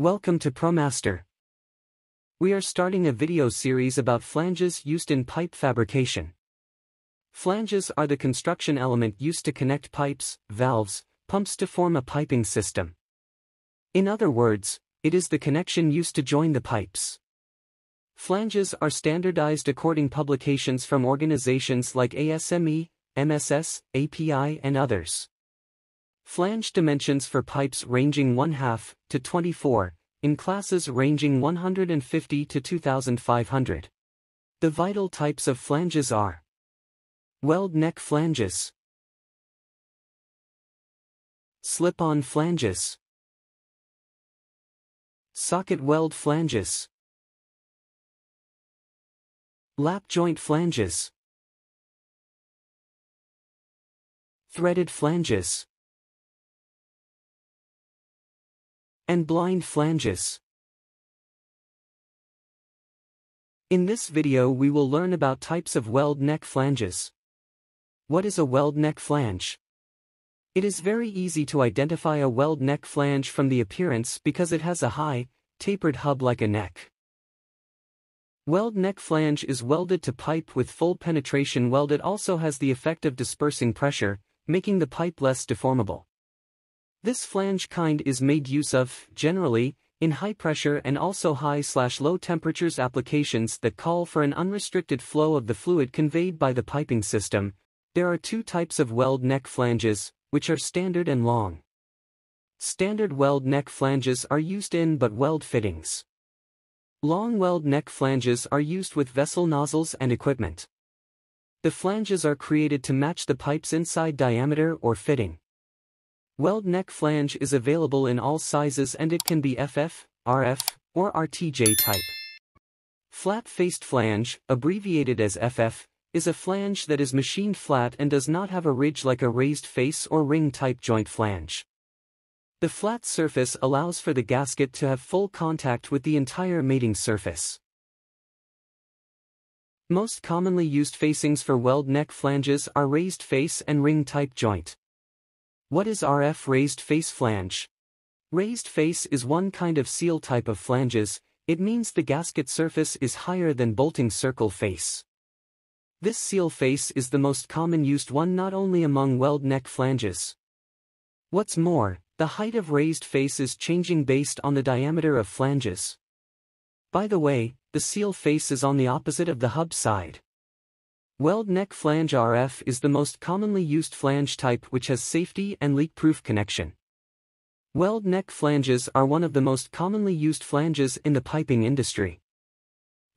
Welcome to ProMaster. We are starting a video series about flanges used in pipe fabrication. Flanges are the construction element used to connect pipes, valves, pumps to form a piping system. In other words, it is the connection used to join the pipes. Flanges are standardized according publications from organizations like ASME, MSS, API and others. Flange dimensions for pipes ranging 1 half to 24, in classes ranging 150 to 2500. The vital types of flanges are Weld neck flanges Slip-on flanges Socket weld flanges Lap joint flanges Threaded flanges and blind flanges. In this video we will learn about types of weld neck flanges. What is a weld neck flange? It is very easy to identify a weld neck flange from the appearance because it has a high, tapered hub like a neck. Weld neck flange is welded to pipe with full penetration weld it also has the effect of dispersing pressure, making the pipe less deformable. This flange kind is made use of, generally, in high pressure and also high slash low temperatures applications that call for an unrestricted flow of the fluid conveyed by the piping system. There are two types of weld neck flanges, which are standard and long. Standard weld neck flanges are used in butt weld fittings. Long weld neck flanges are used with vessel nozzles and equipment. The flanges are created to match the pipe's inside diameter or fitting. Weld neck flange is available in all sizes and it can be FF, RF, or RTJ type. Flat-faced flange, abbreviated as FF, is a flange that is machined flat and does not have a ridge like a raised face or ring-type joint flange. The flat surface allows for the gasket to have full contact with the entire mating surface. Most commonly used facings for weld neck flanges are raised face and ring-type joint. What is RF raised face flange? Raised face is one kind of seal type of flanges, it means the gasket surface is higher than bolting circle face. This seal face is the most common used one not only among weld neck flanges. What's more, the height of raised face is changing based on the diameter of flanges. By the way, the seal face is on the opposite of the hub side. Weld neck flange RF is the most commonly used flange type which has safety and leak-proof connection. Weld neck flanges are one of the most commonly used flanges in the piping industry.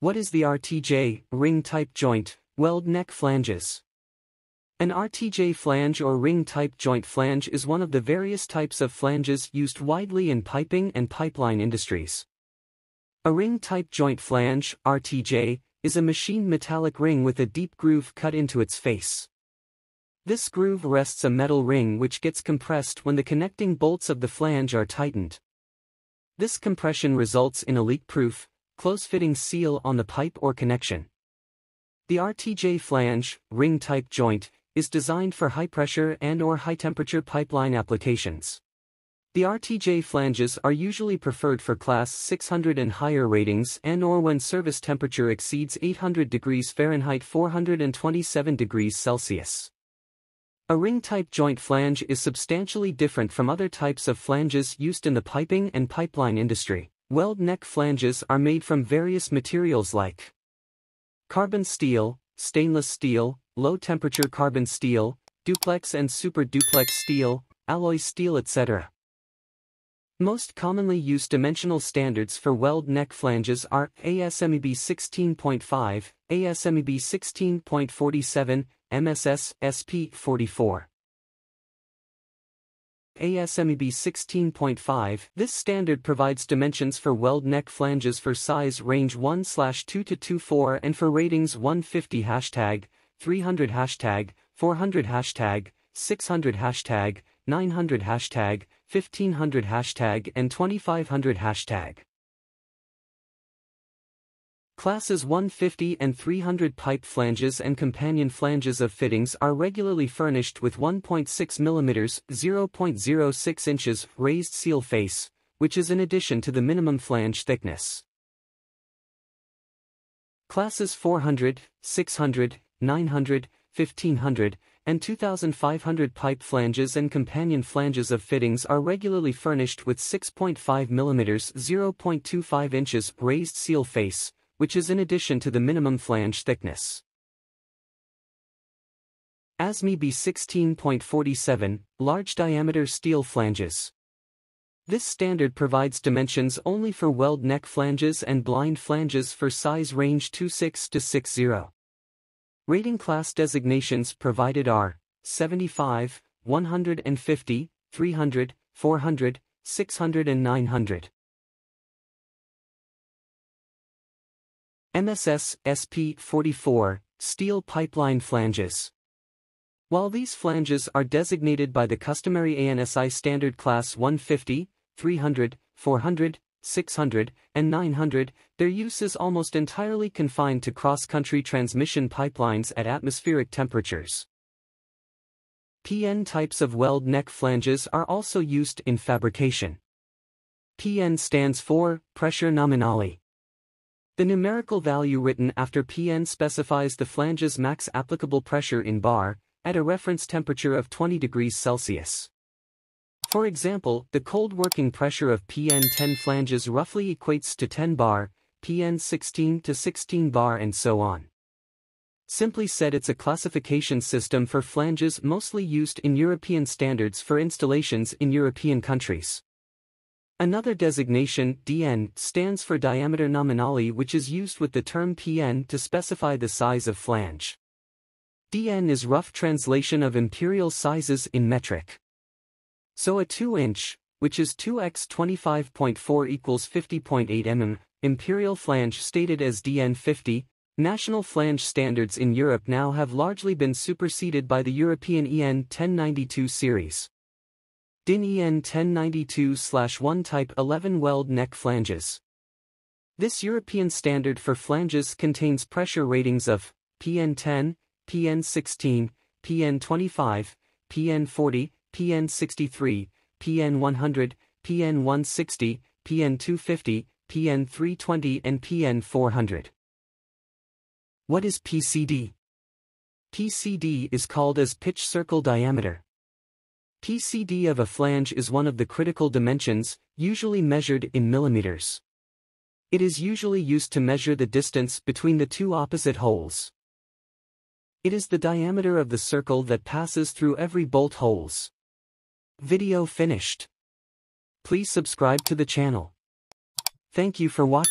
What is the RTJ, ring-type joint, weld neck flanges? An RTJ flange or ring-type joint flange is one of the various types of flanges used widely in piping and pipeline industries. A ring-type joint flange, RTJ, is a machined metallic ring with a deep groove cut into its face. This groove rests a metal ring which gets compressed when the connecting bolts of the flange are tightened. This compression results in a leak-proof, close-fitting seal on the pipe or connection. The RTJ flange, ring-type joint, is designed for high-pressure and or high-temperature pipeline applications. The RTJ flanges are usually preferred for class 600 and higher ratings and or when service temperature exceeds 800 degrees Fahrenheit 427 degrees Celsius. A ring-type joint flange is substantially different from other types of flanges used in the piping and pipeline industry. Weld neck flanges are made from various materials like carbon steel, stainless steel, low-temperature carbon steel, duplex and super duplex steel, alloy steel etc. Most commonly used dimensional standards for weld neck flanges are ASME-B 16.5, ASME-B 16.47, MSS SP 44. ASME-B 16.5 This standard provides dimensions for weld neck flanges for size range 1-2 to 24 and for ratings 150 hashtag, 300 hashtag, 400 hashtag, 600 hashtag, 900 hashtag, 1500 hashtag and 2500 hashtag. Classes 150 and 300 pipe flanges and companion flanges of fittings are regularly furnished with 1.6 mm 0.06 inches raised seal face, which is in addition to the minimum flange thickness. Classes 400, 600, 900, 1500, and 2500 pipe flanges and companion flanges of fittings are regularly furnished with 6.5 mm 0.25 inches raised seal face, which is in addition to the minimum flange thickness. ASME B16.47, large diameter steel flanges. This standard provides dimensions only for weld neck flanges and blind flanges for size range 26 to 60. Rating class designations provided are 75, 150, 300, 400, 600 and 900. MSS SP 44 Steel Pipeline Flanges While these flanges are designated by the customary ANSI standard class 150, 300, 400, 600, and 900, their use is almost entirely confined to cross-country transmission pipelines at atmospheric temperatures. PN types of weld neck flanges are also used in fabrication. PN stands for pressure nominale. The numerical value written after PN specifies the flange's max applicable pressure in bar, at a reference temperature of 20 degrees Celsius. For example, the cold working pressure of PN10 flanges roughly equates to 10 bar, PN16 to 16 bar and so on. Simply said it's a classification system for flanges mostly used in European standards for installations in European countries. Another designation, DN, stands for diameter nominale which is used with the term PN to specify the size of flange. DN is rough translation of imperial sizes in metric. So a 2-inch, which is 2x 25.4 equals 50.8 mm, imperial flange stated as DN50, national flange standards in Europe now have largely been superseded by the European EN 1092 series. DIN EN 1092-1 Type 11 weld neck flanges. This European standard for flanges contains pressure ratings of PN10, PN16, PN25, PN40, PN63, PN100, PN160, PN250, PN320 and PN400. What is PCD? PCD is called as pitch circle diameter. PCD of a flange is one of the critical dimensions, usually measured in millimeters. It is usually used to measure the distance between the two opposite holes. It is the diameter of the circle that passes through every bolt holes. Video finished. Please subscribe to the channel. Thank you for watching.